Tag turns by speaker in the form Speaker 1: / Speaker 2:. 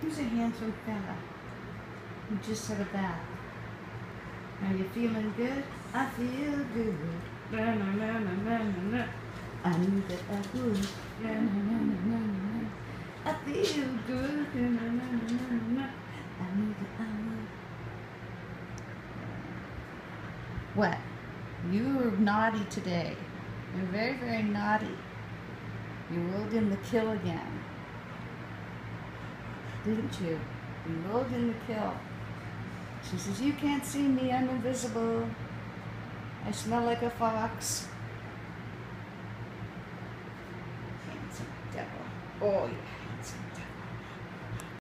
Speaker 1: Who's a handsome fella who just had a bath? Are you feeling good? I feel good. Na, na, na, na, na, na, na. I knew that I would. Na, na, na, na, na, na, na. I feel good. Na, na, na, na, na, na. I knew that I would. What? You were naughty today. You're very, very naughty. You rolled in the kill again. Didn't you? You rolled in the kill. She says, You can't see me, I'm invisible. I smell like a fox. Handsome devil. Oh, you yeah.